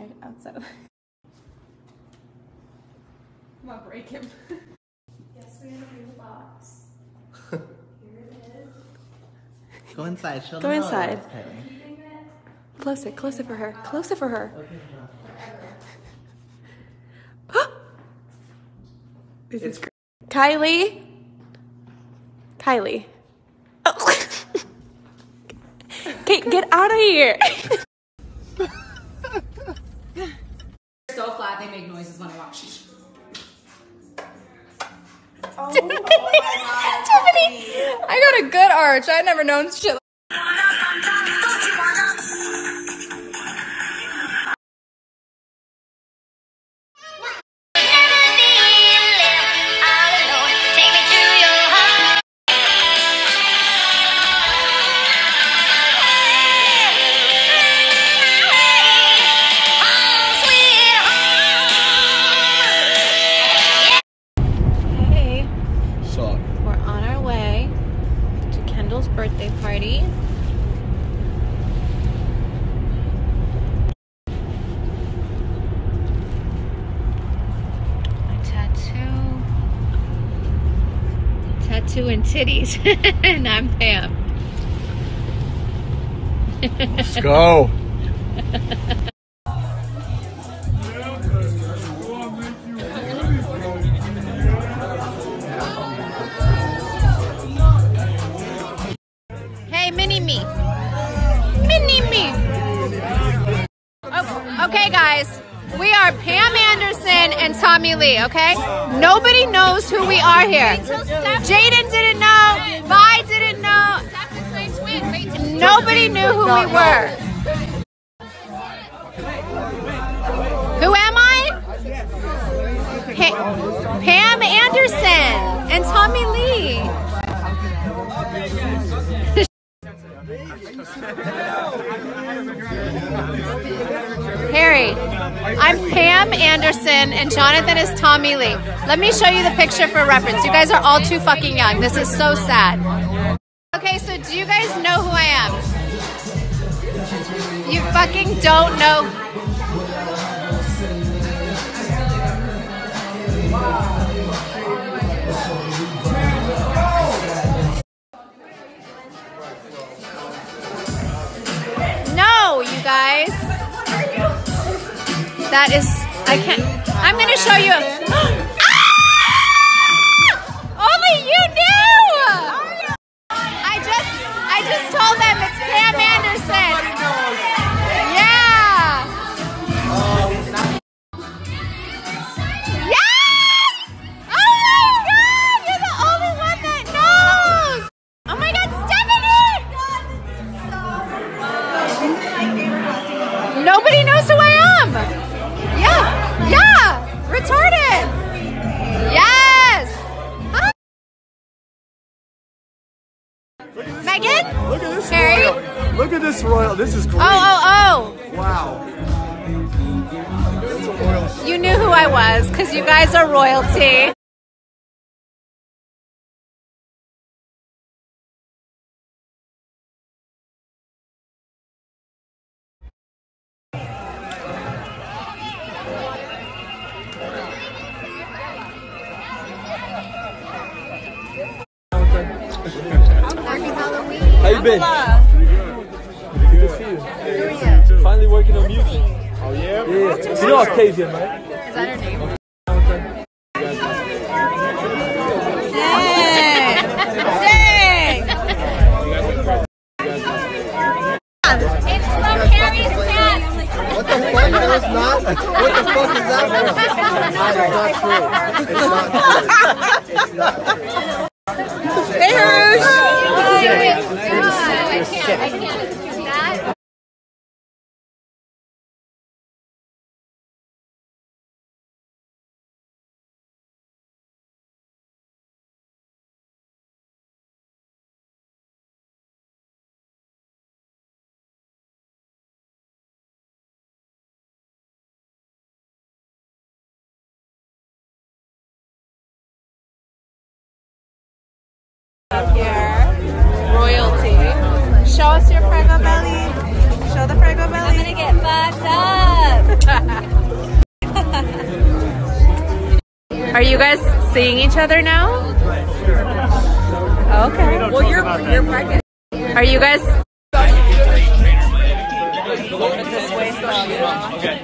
outside, outside. I'm gonna break him. yes, we have a new box. Here it is. Go inside. Show Go them how it inside. looks, Penny. Close it, close it for her. Close it for her. this is great. Kylie. Kylie. Oh. Kate, get out of here. Tiffany, I got a good arch. I've never known shit. Tattoo and titties. and I'm Pam. let's go. Hey, mini me. Mini me. Oh, okay, guys. We are Pam Anderson and Tommy Lee, okay? Nobody knows who we are here. Jaden didn't know. Nobody knew who we were. Who am I? Pa- Pam Anderson and Tommy Lee. Harry, I'm Pam Anderson and Jonathan is Tommy Lee. Let me show you the picture for reference. You guys are all too fucking young. This is so sad. Okay, so do you guys know fucking don't know. No, you guys. That is, I can't. I'm gonna show you. Ah! Only you knew. I just, I just told them it's Pam Anderson. Look at this Harry? royal. Look at this royal. This is great. Oh, oh, oh. Wow. That's a royal. You knew who I was because you guys are royalty. How you been? Good to see you. Finally working on music. Oh yeah. Yeah. You know Octavia, right? Is that her name? It's from Harry's. What the fuck? That was not. What the fuck is that? It's not true. It's not true. Hey, Harush. I can't. I can't. Show us your Prego belly. Show the Prego belly. I'm gonna get fucked up. Are you guys seeing each other now? Okay. Well, you're you're pregnant. Are you guys?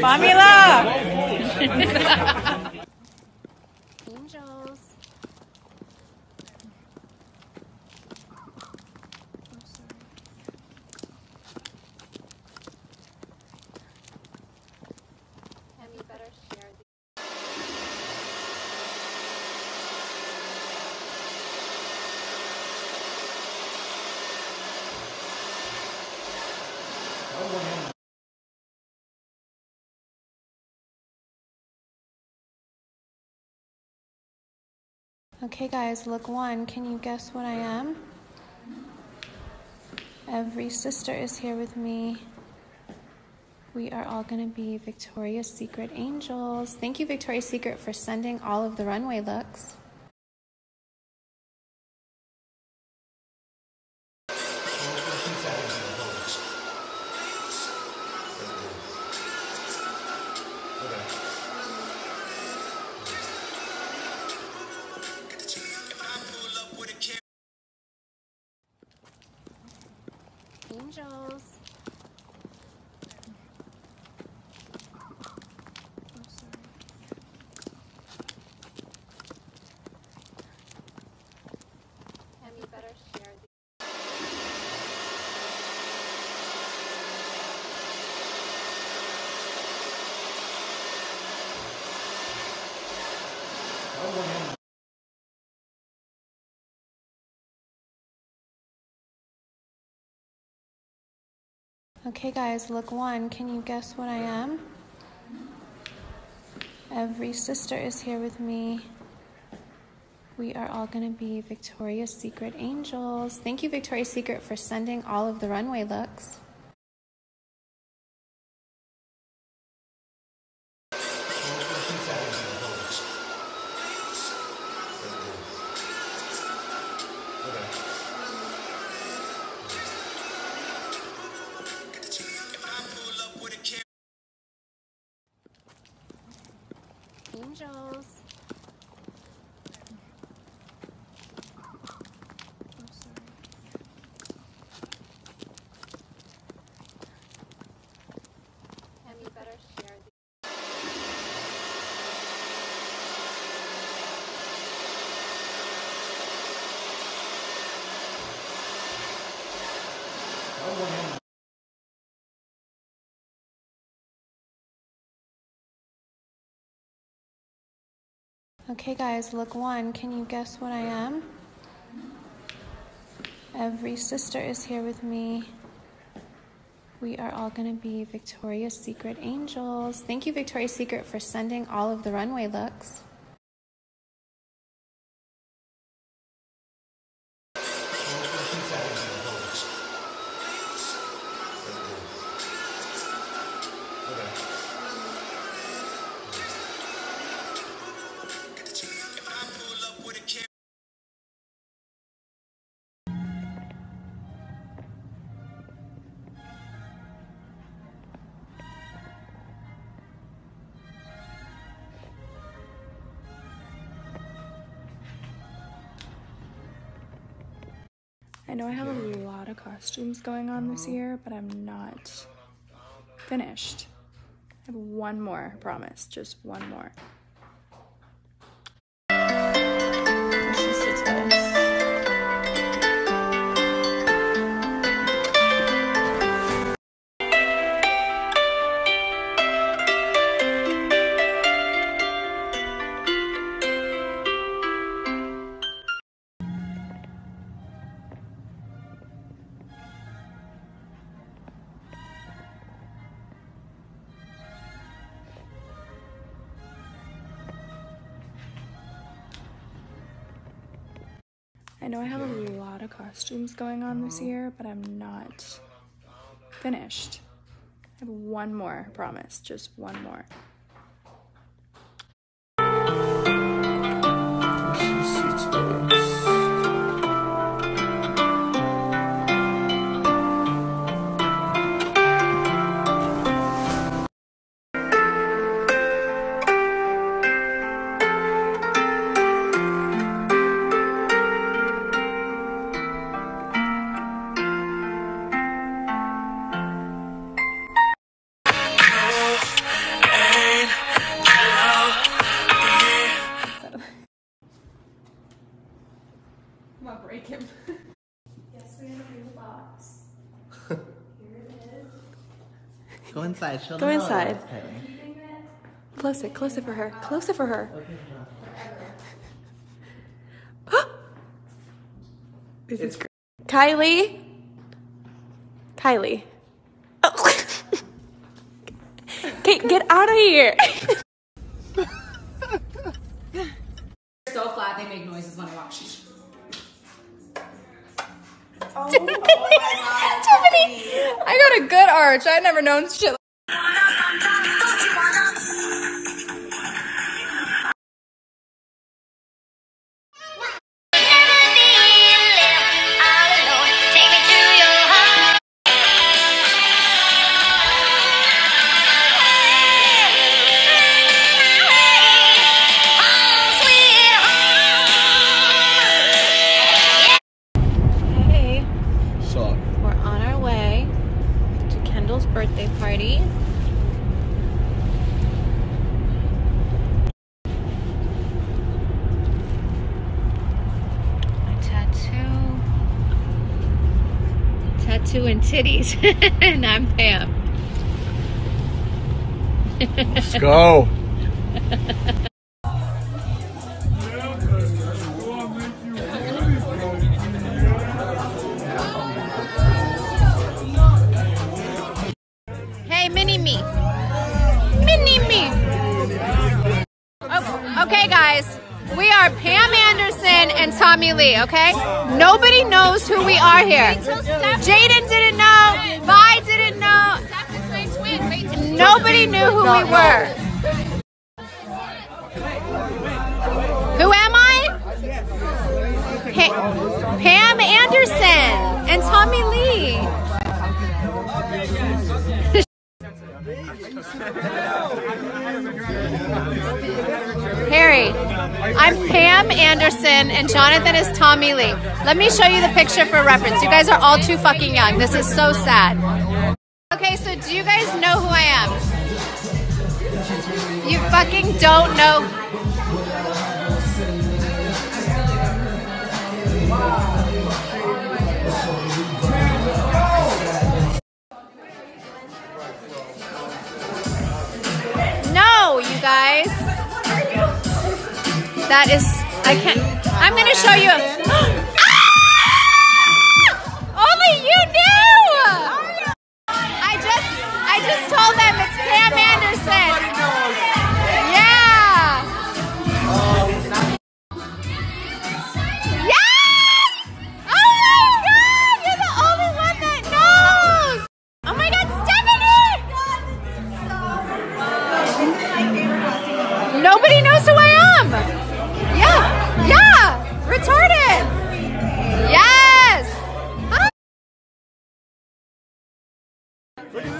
Mommy, love. Okay, guys, look one. Can you guess what I am? Every sister is here with me. We are all going to be Victoria's Secret angels. Thank you, Victoria's Secret, for sending all of the runway looks. Angels. And we better share the- Okay, guys, look one. Can you guess what I am? Every sister is here with me. We are all going to be Victoria's Secret angels. Thank you, Victoria's Secret, for sending all of the runway looks. Okay, guys, look one. Can you guess what I am? Every sister is here with me. We are all going to be Victoria's Secret angels. Thank you, Victoria's Secret, for sending all of the runway looks. I know I have a lot of costumes going on this uh-huh. year, but I'm not finished. I have one more, I promise, just one more. I know I have a lot of costumes going on this oh. year, but I'm not finished. I have one more, I promise, just one more. Inside. Show Go them inside. looks, Penny. Close it, close it for her. Close it for her. this is great. Kylie. Kylie. Oh. Kate, get out of here. so flat they make noises when I walk. Shh. Tiffany, I got a good arch. I've never known shit. Hey, Tattoo and titties. and I'm Pam. Let's go. Hey, mini me. Mini me. Oh, okay, guys. We are Pam Anderson and Tommy Lee, okay? Nobody knows who we are here. Jaden didn't know. Vi didn't know. Nobody knew who we were. Who am I? Pa- Pam Anderson and Tommy Lee. Pam Anderson and Jonathan is Tommy Lee. Let me show you the picture for reference. You guys are all too fucking young. This is so sad. Okay, so do you guys know who I am? You fucking don't know. No, you guys. That is, I can't. I'm gonna show you.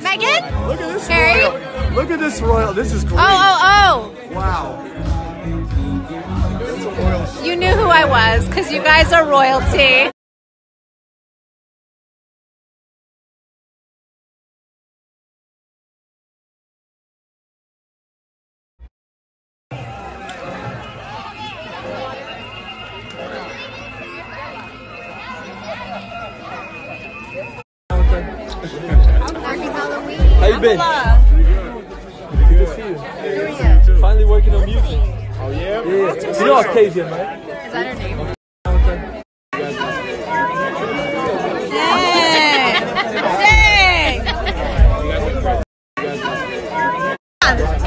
Megan? Look at this Harry? royal. Look at this royal. This is great. Oh, oh, oh. Wow. That's a royal. You knew who I was because you guys are royalty. You been? Good to see you. Finally working on music. Oh yeah. Yeah. You know Octavia, right? Is that her name?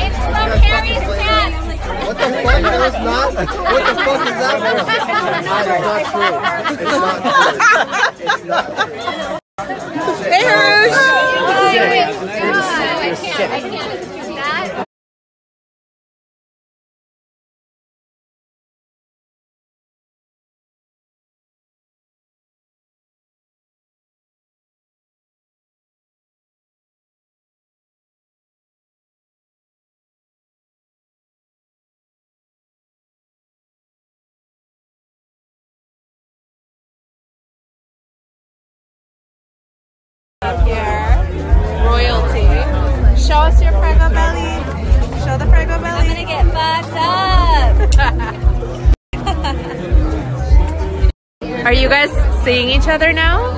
It's from Harry's pants. What the fuck? That was not. What the fuck is that? It's not true. It's not true. It's Show us your Prego belly. Show the Prego belly. I'm gonna get fucked up. Are Are you guys seeing each other now?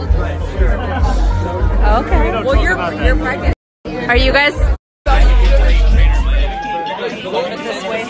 Okay. Well, you're you're pregnant. Are you guys? This way,